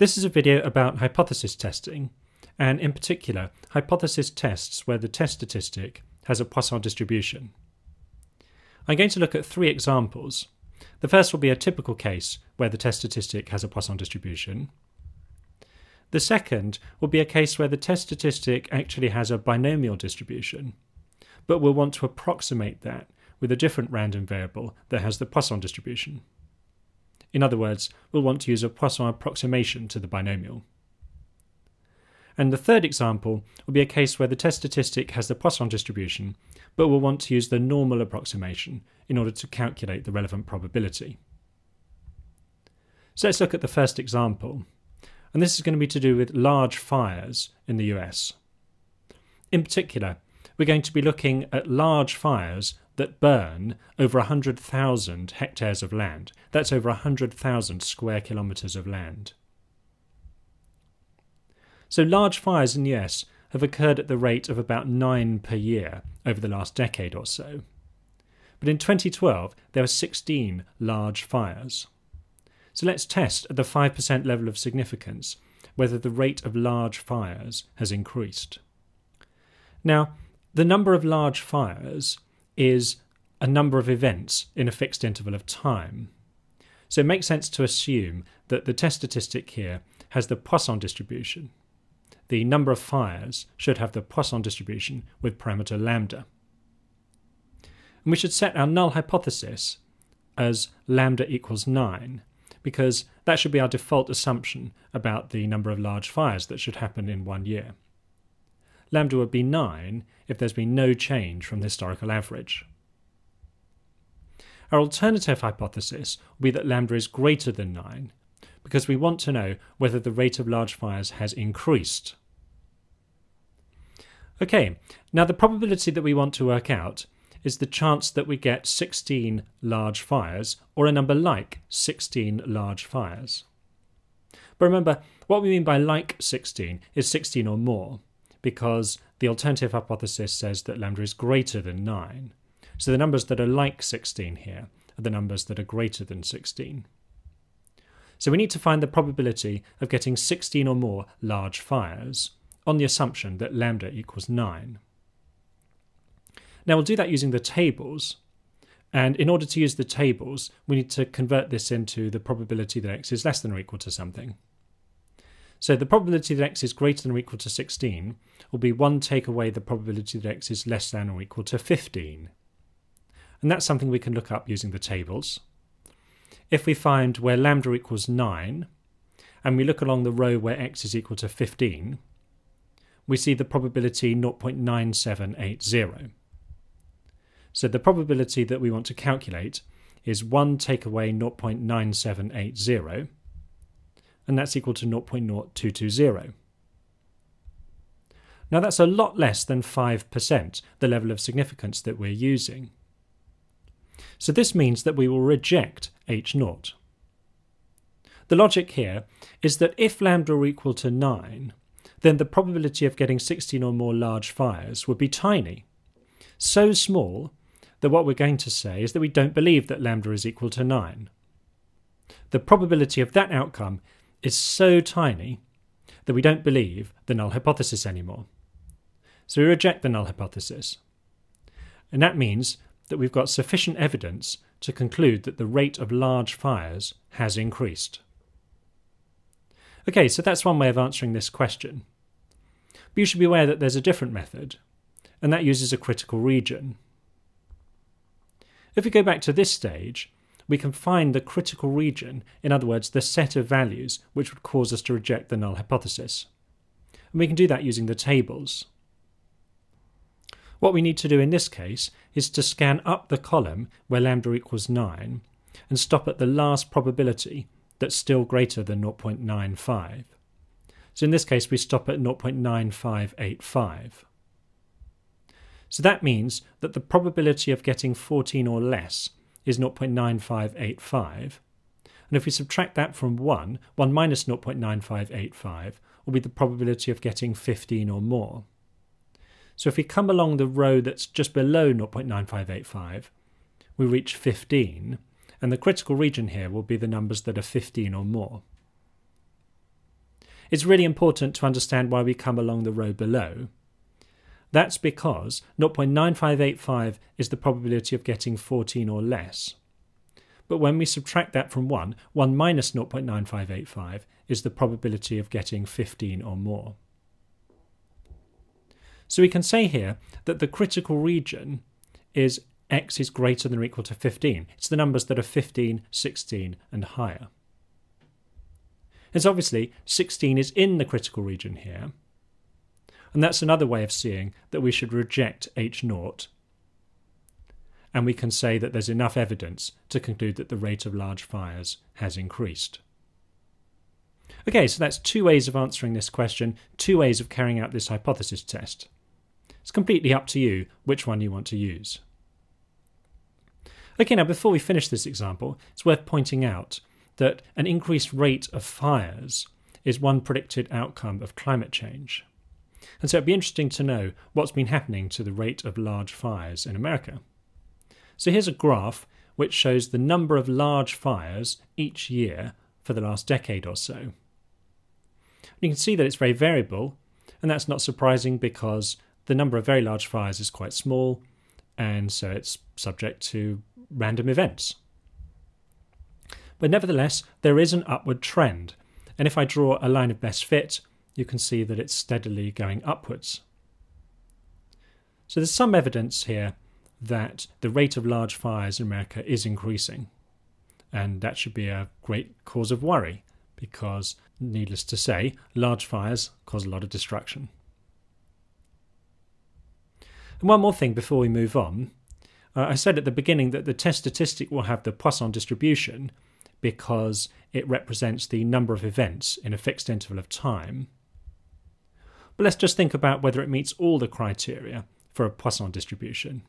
This is a video about hypothesis testing, and in particular, hypothesis tests where the test statistic has a Poisson distribution. I'm going to look at three examples. The first will be a typical case where the test statistic has a Poisson distribution. The second will be a case where the test statistic actually has a binomial distribution, but we'll want to approximate that with a different random variable that has the Poisson distribution. In other words, we'll want to use a Poisson approximation to the binomial. And the third example will be a case where the test statistic has the Poisson distribution, but we'll want to use the normal approximation in order to calculate the relevant probability. So let's look at the first example. And this is going to be to do with large fires in the US. In particular, we're going to be looking at large fires that burn over 100,000 hectares of land. That's over 100,000 square kilometres of land. So large fires in US have occurred at the rate of about 9 per year over the last decade or so. But in 2012, there were 16 large fires. So let's test at the 5% level of significance whether the rate of large fires has increased. Now, the number of large fires is a number of events in a fixed interval of time. So it makes sense to assume that the test statistic here has the Poisson distribution. The number of fires should have the Poisson distribution with parameter lambda. And we should set our null hypothesis as lambda equals 9, because that should be our default assumption about the number of large fires that should happen in one year. Lambda would be 9 if there's been no change from the historical average. Our alternative hypothesis will be that lambda is greater than 9, because we want to know whether the rate of large fires has increased. Okay, now the probability that we want to work out is the chance that we get 16 large fires, or a number like 16 large fires. But remember, what we mean by like 16 is 16 or more, because the alternative hypothesis says that lambda is greater than 9. So the numbers that are like 16 here are the numbers that are greater than 16. So we need to find the probability of getting 16 or more large fires on the assumption that lambda equals 9. Now we'll do that using the tables. And in order to use the tables, we need to convert this into the probability that x is less than or equal to something. So the probability that x is greater than or equal to 16 will be 1 take away the probability that x is less than or equal to 15. And that's something we can look up using the tables. If we find where lambda equals 9, and we look along the row where x is equal to 15, we see the probability 0.9780. So the probability that we want to calculate is 1 take away 0.9780, and that's equal to 0.0220. Now that's a lot less than 5%, the level of significance that we're using. So this means that we will reject h 0 The logic here is that if lambda are equal to 9, then the probability of getting 16 or more large fires would be tiny. So small that what we're going to say is that we don't believe that lambda is equal to 9. The probability of that outcome is so tiny that we don't believe the null hypothesis anymore. So we reject the null hypothesis. And that means that we've got sufficient evidence to conclude that the rate of large fires has increased. Okay, so that's one way of answering this question. But you should be aware that there's a different method, and that uses a critical region. If we go back to this stage, we can find the critical region, in other words, the set of values which would cause us to reject the null hypothesis. And we can do that using the tables. What we need to do in this case is to scan up the column where lambda equals 9 and stop at the last probability that's still greater than 0.95. So in this case, we stop at 0.9585. So that means that the probability of getting 14 or less is 0.9585. And if we subtract that from 1, 1 minus 0.9585 will be the probability of getting 15 or more. So if we come along the row that's just below 0.9585, we reach 15, and the critical region here will be the numbers that are 15 or more. it's really important to understand why we come along the row below. That's because 0.9585 is the probability of getting 14 or less. But when we subtract that from 1, 1 minus 0.9585 is the probability of getting 15 or more. So we can say here that the critical region is x is greater than or equal to 15. It's the numbers that are 15, 16 and higher. So obviously 16 is in the critical region here. And that's another way of seeing that we should reject h naught. And we can say that there's enough evidence to conclude that the rate of large fires has increased. Okay, so that's two ways of answering this question, two ways of carrying out this hypothesis test. It's completely up to you which one you want to use. Okay, now before we finish this example, it's worth pointing out that an increased rate of fires is one predicted outcome of climate change. And so it'd be interesting to know what's been happening to the rate of large fires in America. So here's a graph which shows the number of large fires each year for the last decade or so. You can see that it's very variable, and that's not surprising because the number of very large fires is quite small, and so it's subject to random events. But nevertheless, there is an upward trend, and if I draw a line of best fit, you can see that it's steadily going upwards. So there's some evidence here that the rate of large fires in America is increasing, and that should be a great cause of worry because, needless to say, large fires cause a lot of destruction. And one more thing before we move on uh, I said at the beginning that the test statistic will have the Poisson distribution because it represents the number of events in a fixed interval of time. But let's just think about whether it meets all the criteria for a Poisson distribution.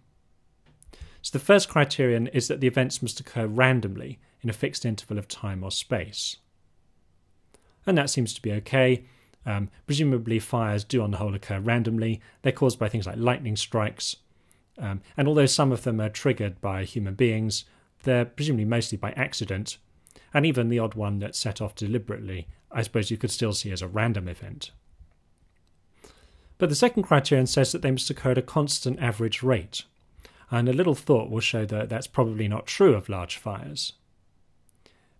So the first criterion is that the events must occur randomly in a fixed interval of time or space. And that seems to be okay. Um, presumably, fires do on the whole occur randomly. They're caused by things like lightning strikes, um, and although some of them are triggered by human beings, they're presumably mostly by accident, and even the odd one that's set off deliberately, I suppose you could still see as a random event. But the second criterion says that they must occur at a constant average rate, and a little thought will show that that's probably not true of large fires.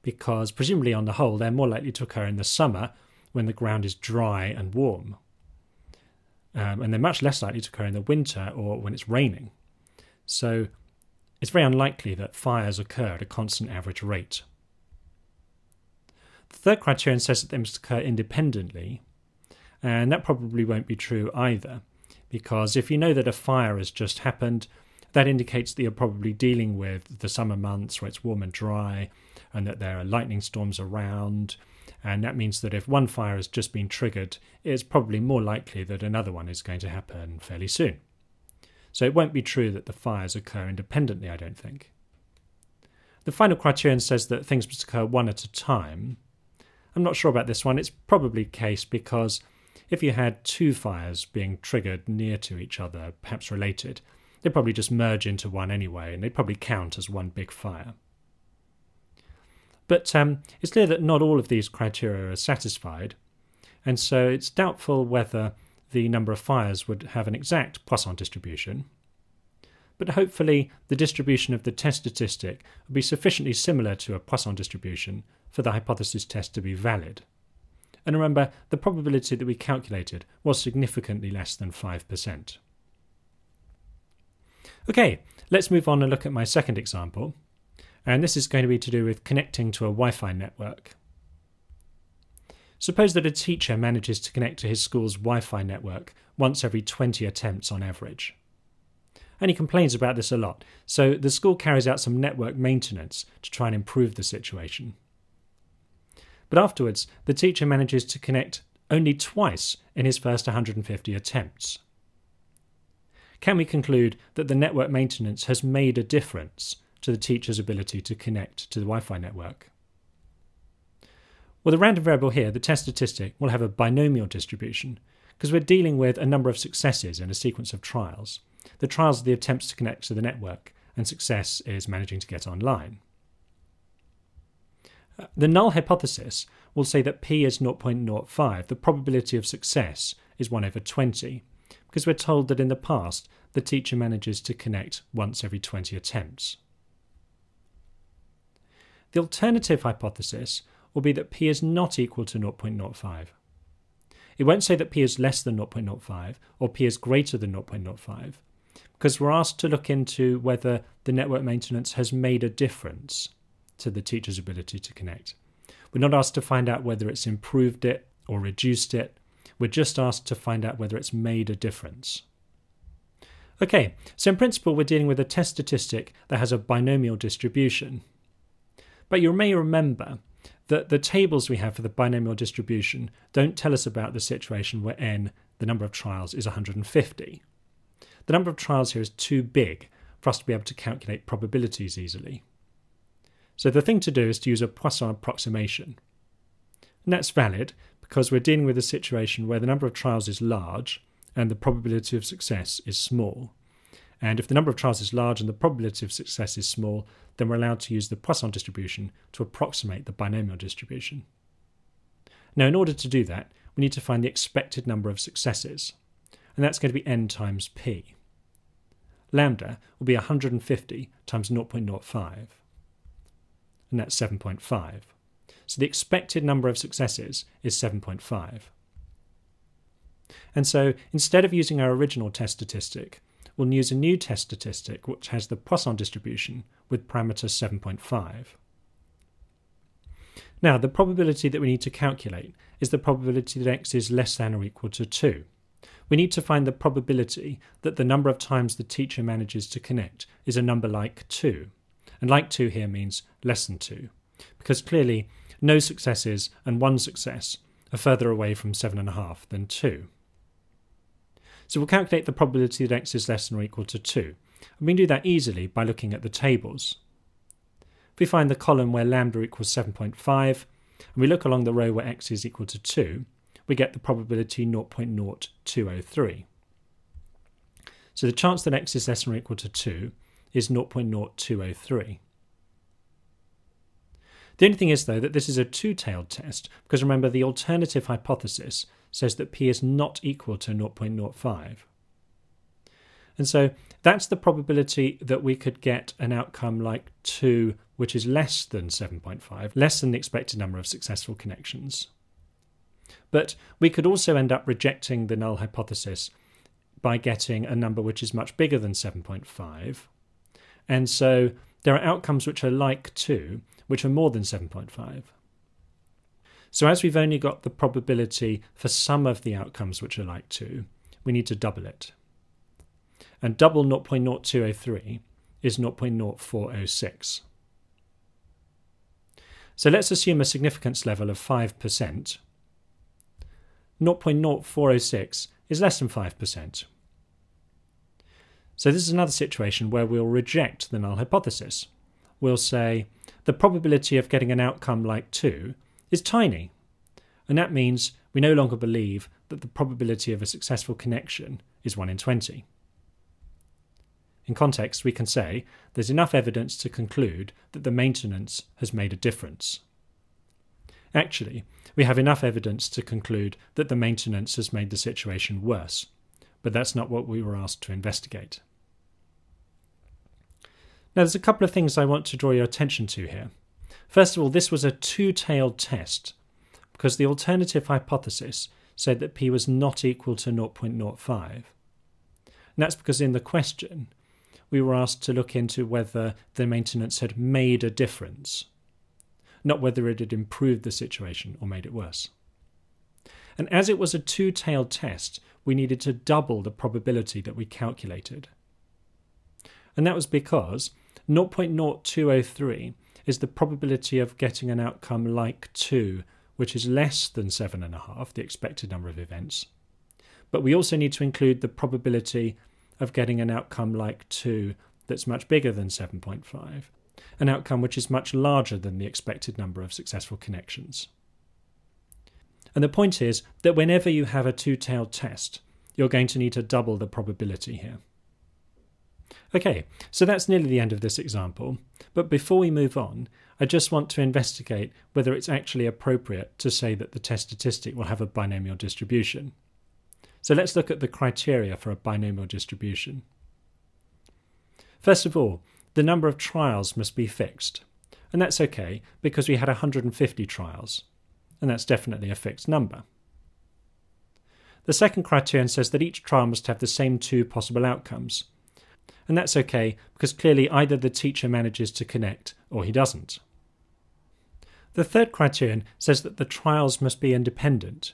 Because presumably, on the whole, they're more likely to occur in the summer when the ground is dry and warm um, and they're much less likely to occur in the winter or when it's raining. So it's very unlikely that fires occur at a constant average rate. The third criterion says that they must occur independently, and that probably won't be true either, because if you know that a fire has just happened, that indicates that you're probably dealing with the summer months where it's warm and dry, and that there are lightning storms around, and that means that if one fire has just been triggered, it's probably more likely that another one is going to happen fairly soon. So it won't be true that the fires occur independently, I don't think. The final criterion says that things must occur one at a time. I'm not sure about this one. It's probably case because if you had two fires being triggered near to each other, perhaps related, they'd probably just merge into one anyway, and they'd probably count as one big fire. But um, it's clear that not all of these criteria are satisfied, and so it's doubtful whether the number of fires would have an exact Poisson distribution. But hopefully, the distribution of the test statistic would be sufficiently similar to a Poisson distribution for the hypothesis test to be valid. And remember, the probability that we calculated was significantly less than 5%. Okay, let's move on and look at my second example, and this is going to be to do with connecting to a Wi Fi network. Suppose that a teacher manages to connect to his school's Wi Fi network once every 20 attempts on average. And he complains about this a lot, so the school carries out some network maintenance to try and improve the situation. But afterwards, the teacher manages to connect only twice in his first 150 attempts. Can we conclude that the network maintenance has made a difference to the teacher's ability to connect to the Wi Fi network. Well, the random variable here, the test statistic, will have a binomial distribution because we're dealing with a number of successes in a sequence of trials. The trials are the attempts to connect to the network, and success is managing to get online. The null hypothesis we'll say that p is 0.05. The probability of success is 1 over 20, because we're told that in the past the teacher manages to connect once every 20 attempts. The alternative hypothesis will be that p is not equal to 0.05. It won't say that p is less than 0.05 or p is greater than 0.05 because we're asked to look into whether the network maintenance has made a difference to the teacher's ability to connect. We're not asked to find out whether it's improved it or reduced it. We're just asked to find out whether it's made a difference. Okay, so in principle, we're dealing with a test statistic that has a binomial distribution. But you may remember that the tables we have for the binomial distribution don't tell us about the situation where n, the number of trials, is 150. The number of trials here is too big for us to be able to calculate probabilities easily. So the thing to do is to use a Poisson approximation. And that's valid because we're dealing with a situation where the number of trials is large and the probability of success is small. And if the number of trials is large and the probability of success is small, then we're allowed to use the Poisson distribution to approximate the binomial distribution. Now, in order to do that, we need to find the expected number of successes, and that's going to be n times p. Lambda will be 150 times 0.05, and that's 7.5. So the expected number of successes is 7.5. And so instead of using our original test statistic, we'll use a new test statistic which has the Poisson distribution with parameter 7.5. Now, the probability that we need to calculate is the probability that x is less than or equal to 2. We need to find the probability that the number of times the teacher manages to connect is a number like 2. And like 2 here means less than 2, because clearly no successes and one success are further away from 7.5 than 2. So we'll calculate the probability that x is less than or equal to 2. And we can do that easily by looking at the tables. If we find the column where lambda equals 7.5, and we look along the row where x is equal to 2, we get the probability 0.0203. So the chance that x is less than or equal to 2 is 0.0203. The only thing is, though, that this is a two tailed test, because remember the alternative hypothesis says that p is not equal to 0.05. And so that's the probability that we could get an outcome like 2, which is less than 7.5, less than the expected number of successful connections. But we could also end up rejecting the null hypothesis by getting a number which is much bigger than 7.5. And so there are outcomes which are like 2, which are more than 7.5. So as we've only got the probability for some of the outcomes which are like 2, we need to double it. And double 0.0203 is 0.0406. So let's assume a significance level of 5%. 0.0406 is less than 5%. So this is another situation where we'll reject the null hypothesis. We'll say the probability of getting an outcome like 2 is tiny. And that means we no longer believe that the probability of a successful connection is 1 in 20. In context, we can say there's enough evidence to conclude that the maintenance has made a difference. Actually, we have enough evidence to conclude that the maintenance has made the situation worse, but that's not what we were asked to investigate. Now, there's a couple of things I want to draw your attention to here. First of all, this was a two tailed test because the alternative hypothesis said that p was not equal to 0.05. And that's because in the question, we were asked to look into whether the maintenance had made a difference, not whether it had improved the situation or made it worse. And as it was a two tailed test, we needed to double the probability that we calculated. And that was because 0.0203 is the probability of getting an outcome like 2, which is less than 7.5, the expected number of events. But we also need to include the probability of getting an outcome like 2 that's much bigger than 7.5, an outcome which is much larger than the expected number of successful connections. And the point is that whenever you have a two tailed test, you're going to need to double the probability here. Okay, so that's nearly the end of this example. But before we move on, I just want to investigate whether it's actually appropriate to say that the test statistic will have a binomial distribution. So let's look at the criteria for a binomial distribution. First of all, the number of trials must be fixed. And that's okay because we had 150 trials. And that's definitely a fixed number. The second criterion says that each trial must have the same two possible outcomes. And that's okay because clearly either the teacher manages to connect or he doesn't. The third criterion says that the trials must be independent.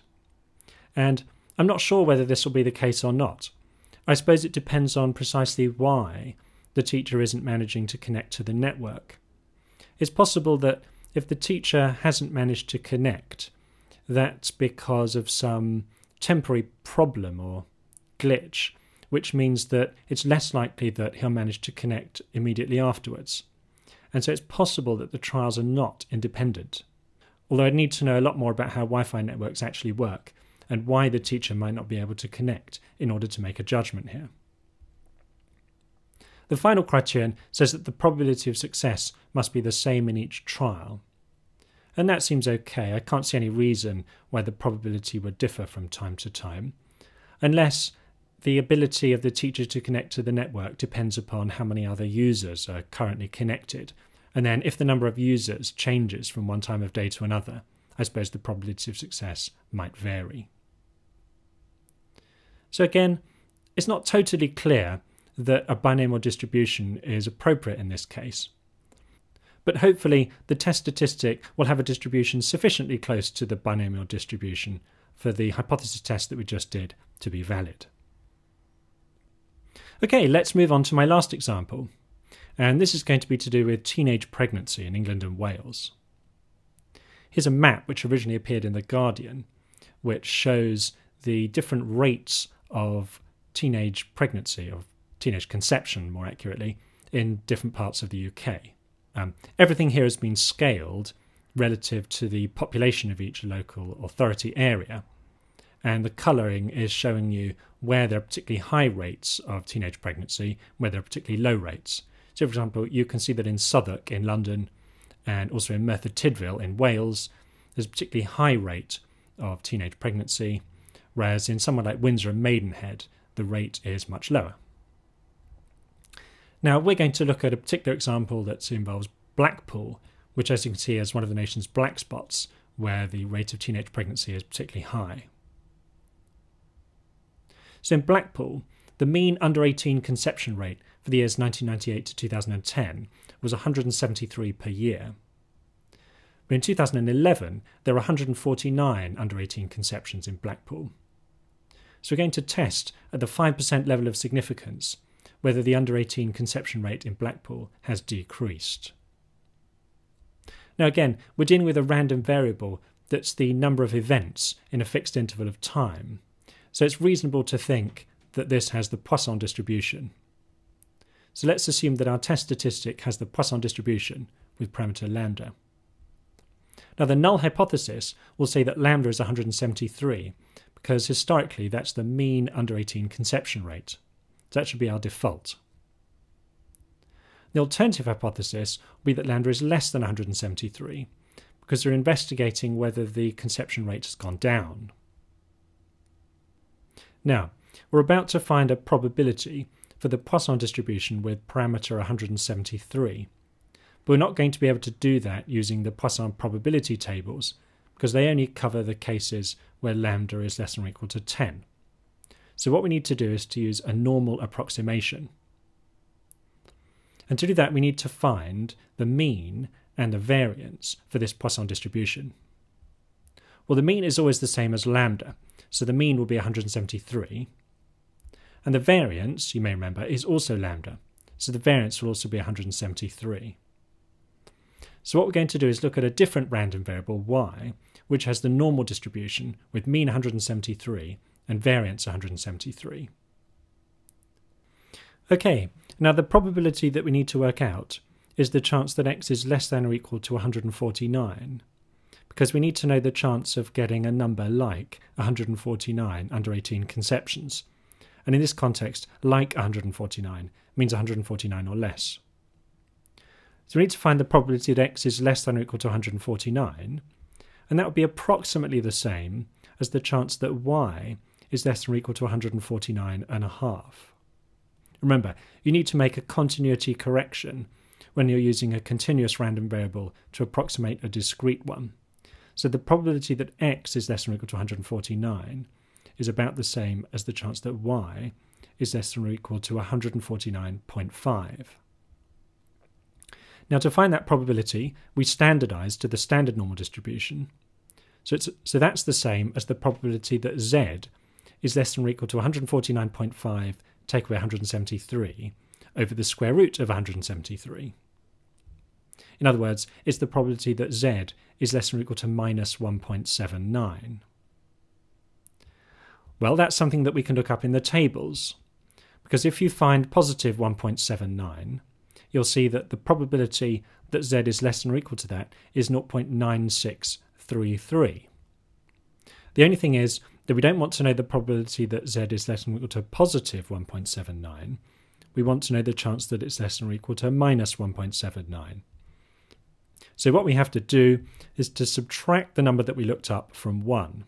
And I'm not sure whether this will be the case or not. I suppose it depends on precisely why the teacher isn't managing to connect to the network. It's possible that if the teacher hasn't managed to connect, that's because of some temporary problem or glitch, which means that it's less likely that he'll manage to connect immediately afterwards. And so it's possible that the trials are not independent. Although I'd need to know a lot more about how Wi Fi networks actually work and why the teacher might not be able to connect in order to make a judgment here. The final criterion says that the probability of success must be the same in each trial. And that seems okay. I can't see any reason why the probability would differ from time to time, unless the ability of the teacher to connect to the network depends upon how many other users are currently connected. And then, if the number of users changes from one time of day to another, I suppose the probability of success might vary. So, again, it's not totally clear that a binomial distribution is appropriate in this case. But hopefully, the test statistic will have a distribution sufficiently close to the binomial distribution for the hypothesis test that we just did to be valid. Okay, let's move on to my last example. And this is going to be to do with teenage pregnancy in England and Wales. Here's a map which originally appeared in The Guardian, which shows the different rates of teenage pregnancy, of teenage conception, more accurately, in different parts of the UK. Um, everything here has been scaled relative to the population of each local authority area, and the colouring is showing you where there are particularly high rates of teenage pregnancy, where there are particularly low rates. So, for example, you can see that in Southwark in London and also in Merthyr Tydfil in Wales, there's a particularly high rate of teenage pregnancy, whereas in somewhere like Windsor and Maidenhead, the rate is much lower. Now, we're going to look at a particular example that involves Blackpool, which, as you can see, is one of the nation's black spots where the rate of teenage pregnancy is particularly high. So, in Blackpool, the mean under 18 conception rate for the years 1998 to 2010 was 173 per year. But in 2011, there were 149 under 18 conceptions in Blackpool. So we're going to test at the 5% level of significance whether the under 18 conception rate in Blackpool has decreased. Now, again, we're dealing with a random variable that's the number of events in a fixed interval of time. So it's reasonable to think that this has the Poisson distribution. So let's assume that our test statistic has the Poisson distribution with parameter lambda. Now, the null hypothesis will say that lambda is 173 because historically that's the mean under 18 conception rate. So that should be our default. The alternative hypothesis will be that lambda is less than 173 because we're investigating whether the conception rate has gone down. Now, we're about to find a probability for the Poisson distribution with parameter 173. But we're not going to be able to do that using the Poisson probability tables because they only cover the cases where lambda is less than or equal to 10. So what we need to do is to use a normal approximation. And to do that, we need to find the mean and the variance for this Poisson distribution. Well, the mean is always the same as lambda, so the mean will be 173. And the variance, you may remember, is also lambda, so the variance will also be 173. So what we're going to do is look at a different random variable, y, which has the normal distribution with mean 173 and variance 173. Okay, now the probability that we need to work out is the chance that x is less than or equal to 149, because we need to know the chance of getting a number like 149 under 18 conceptions. And in this context, like 149 means 149 or less. So we need to find the probability that x is less than or equal to 149, and that would be approximately the same as the chance that y is less than or equal to 149 and a half. Remember, you need to make a continuity correction when you're using a continuous random variable to approximate a discrete one. So the probability that x is less than or equal to 149 is about the same as the chance that y is less than or equal to 149.5. Now to find that probability, we standardize to the standard normal distribution. So, it's, so that's the same as the probability that z is less than or equal to 149.5 take away 173 over the square root of 173. In other words, it's the probability that z is less than or equal to minus 1.79. Well, that's something that we can look up in the tables, because if you find positive 1.79, you'll see that the probability that z is less than or equal to that is 0.9633. The only thing is that we don't want to know the probability that z is less than or equal to positive 1.79. We want to know the chance that it's less than or equal to minus 1.79. So what we have to do is to subtract the number that we looked up from 1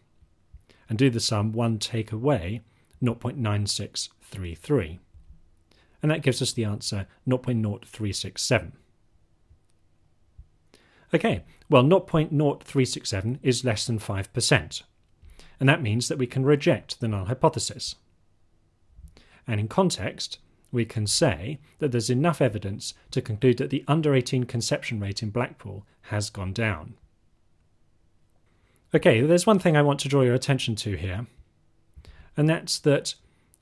and do the sum 1 take away 0.9633. And that gives us the answer 0.0367. Okay, well 0.0367 is less than 5% and that means that we can reject the null hypothesis. And in context, we can say that there's enough evidence to conclude that the under 18 conception rate in Blackpool has gone down. Okay, there's one thing I want to draw your attention to here, and that's that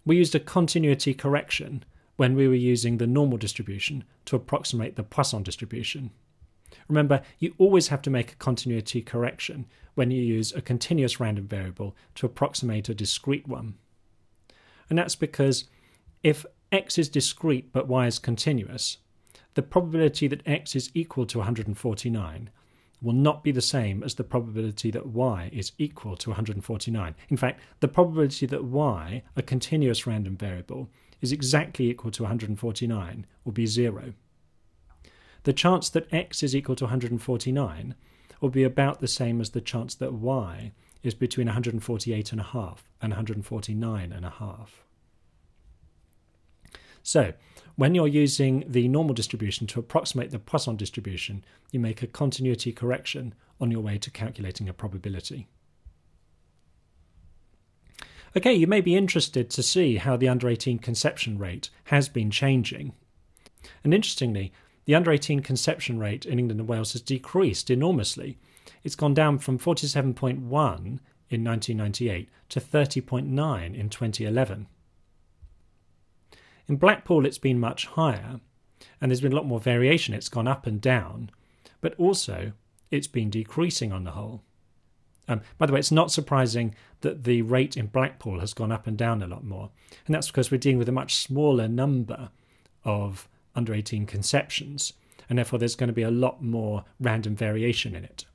we used a continuity correction when we were using the normal distribution to approximate the Poisson distribution. Remember, you always have to make a continuity correction when you use a continuous random variable to approximate a discrete one. And that's because if x is discrete but y is continuous, the probability that x is equal to 149 will not be the same as the probability that y is equal to 149. In fact, the probability that y, a continuous random variable, is exactly equal to 149 will be zero the chance that x is equal to 149 will be about the same as the chance that y is between 148 and a half and 149 and a half. So, when you're using the normal distribution to approximate the Poisson distribution, you make a continuity correction on your way to calculating a probability. Okay, you may be interested to see how the under 18 conception rate has been changing. And interestingly, the under 18 conception rate in England and Wales has decreased enormously. It's gone down from 47.1 in 1998 to 30.9 in 2011. In Blackpool, it's been much higher, and there's been a lot more variation. It's gone up and down, but also it's been decreasing on the whole. Um, by the way, it's not surprising that the rate in Blackpool has gone up and down a lot more, and that's because we're dealing with a much smaller number of under 18 conceptions, and therefore there's going to be a lot more random variation in it.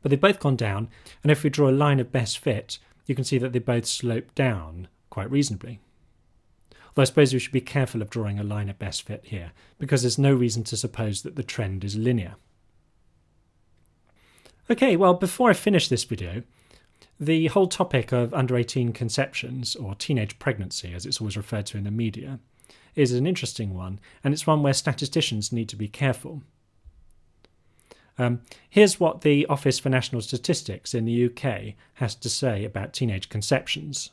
But they've both gone down, and if we draw a line of best fit, you can see that they both slope down quite reasonably. Although I suppose we should be careful of drawing a line of best fit here, because there's no reason to suppose that the trend is linear. Okay, well, before I finish this video, the whole topic of under 18 conceptions, or teenage pregnancy as it's always referred to in the media, is an interesting one, and it's one where statisticians need to be careful. Um, here's what the Office for National Statistics in the UK has to say about teenage conceptions.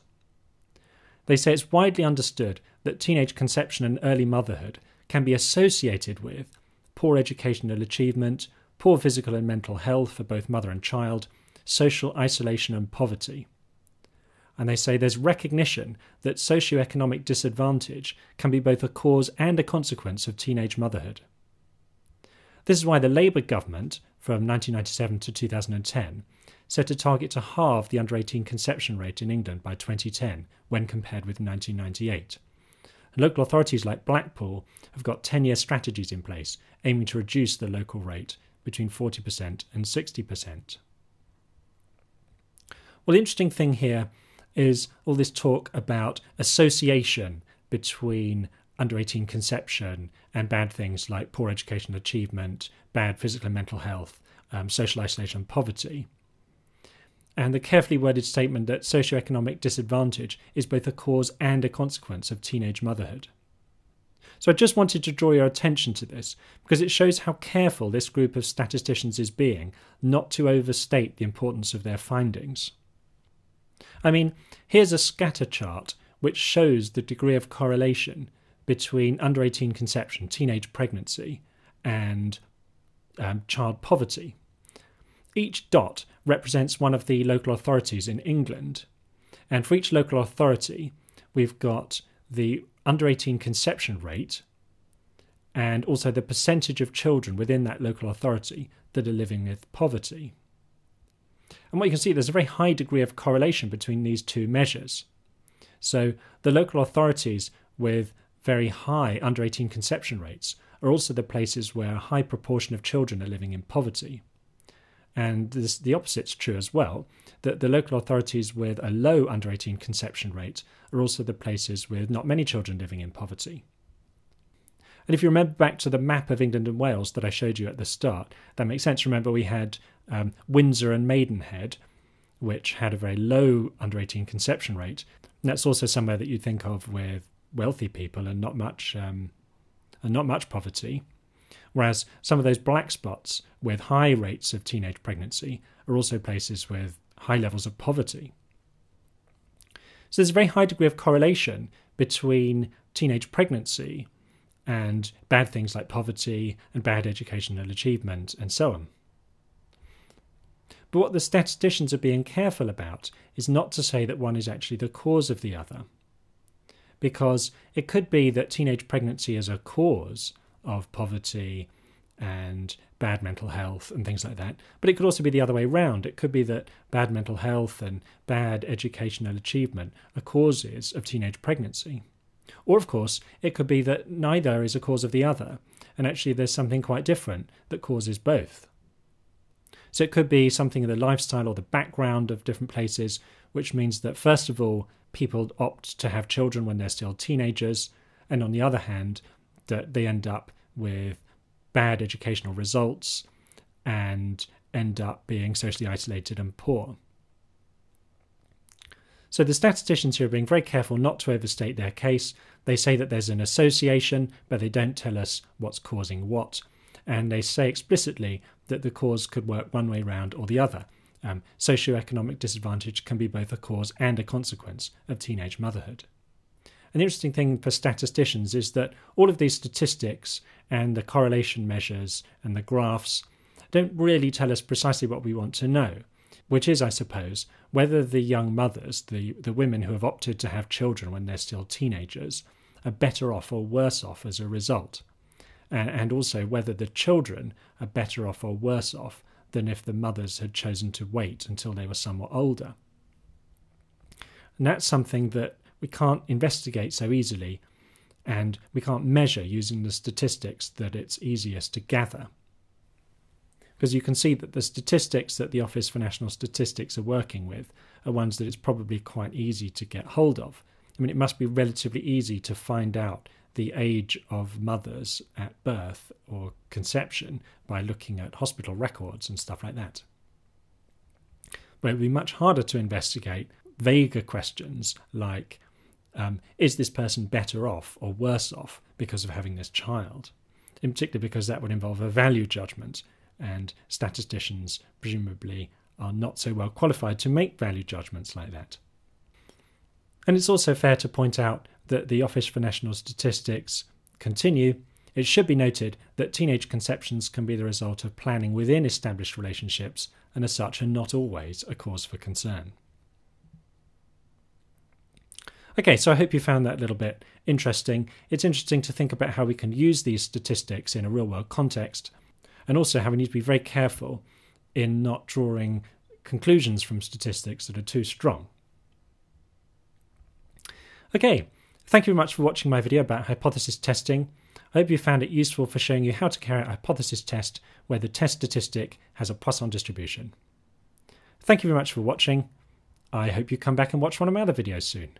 They say it's widely understood that teenage conception and early motherhood can be associated with poor educational achievement, poor physical and mental health for both mother and child, social isolation and poverty and they say there's recognition that socioeconomic disadvantage can be both a cause and a consequence of teenage motherhood. This is why the Labour government, from 1997 to 2010, set a target to halve the under 18 conception rate in England by 2010 when compared with 1998. And local authorities like Blackpool have got 10 year strategies in place aiming to reduce the local rate between 40% and 60%. Well, the interesting thing here is all this talk about association between under 18 conception and bad things like poor educational achievement, bad physical and mental health, um, social isolation, and poverty. And the carefully worded statement that socioeconomic disadvantage is both a cause and a consequence of teenage motherhood. So I just wanted to draw your attention to this because it shows how careful this group of statisticians is being not to overstate the importance of their findings. I mean, here's a scatter chart which shows the degree of correlation between under 18 conception, teenage pregnancy, and um, child poverty. Each dot represents one of the local authorities in England, and for each local authority, we've got the under 18 conception rate and also the percentage of children within that local authority that are living with poverty. And what you can see, there's a very high degree of correlation between these two measures. So the local authorities with very high under 18 conception rates are also the places where a high proportion of children are living in poverty. And this, the opposite's true as well, that the local authorities with a low under 18 conception rate are also the places with not many children living in poverty. And if you remember back to the map of England and Wales that I showed you at the start, that makes sense. Remember, we had um, Windsor and Maidenhead, which had a very low under 18 conception rate. And that's also somewhere that you'd think of with wealthy people and not much um, and not much poverty. Whereas some of those black spots with high rates of teenage pregnancy are also places with high levels of poverty. So there's a very high degree of correlation between teenage pregnancy and bad things like poverty and bad educational achievement and so on. But what the statisticians are being careful about is not to say that one is actually the cause of the other. Because it could be that teenage pregnancy is a cause of poverty and bad mental health and things like that. But it could also be the other way around. It could be that bad mental health and bad educational achievement are causes of teenage pregnancy. Or, of course, it could be that neither is a cause of the other, and actually there's something quite different that causes both. So it could be something in the lifestyle or the background of different places, which means that, first of all, people opt to have children when they're still teenagers, and on the other hand, that they end up with bad educational results and end up being socially isolated and poor. So the statisticians here are being very careful not to overstate their case. They say that there's an association, but they don't tell us what's causing what. And they say explicitly that the cause could work one way round or the other. Um, socioeconomic disadvantage can be both a cause and a consequence of teenage motherhood. An interesting thing for statisticians is that all of these statistics and the correlation measures and the graphs don't really tell us precisely what we want to know, which is, I suppose, whether the young mothers, the, the women who have opted to have children when they're still teenagers, are better off or worse off as a result and also whether the children are better off or worse off than if the mothers had chosen to wait until they were somewhat older. And that's something that we can't investigate so easily, and we can't measure using the statistics that it's easiest to gather. Because you can see that the statistics that the Office for National Statistics are working with are ones that it's probably quite easy to get hold of. I mean, it must be relatively easy to find out the age of mothers at birth or conception by looking at hospital records and stuff like that. But it would be much harder to investigate vaguer questions like um, is this person better off or worse off because of having this child? In particular, because that would involve a value judgment, and statisticians presumably are not so well qualified to make value judgments like that. And it's also fair to point out that the Office for National Statistics continue, it should be noted that teenage conceptions can be the result of planning within established relationships and as such are not always a cause for concern. Okay, so I hope you found that a little bit interesting. It's interesting to think about how we can use these statistics in a real world context, and also how we need to be very careful in not drawing conclusions from statistics that are too strong. Okay, Thank you very much for watching my video about hypothesis testing. I hope you found it useful for showing you how to carry out a hypothesis test where the test statistic has a Poisson distribution. Thank you very much for watching. I hope you come back and watch one of my other videos soon.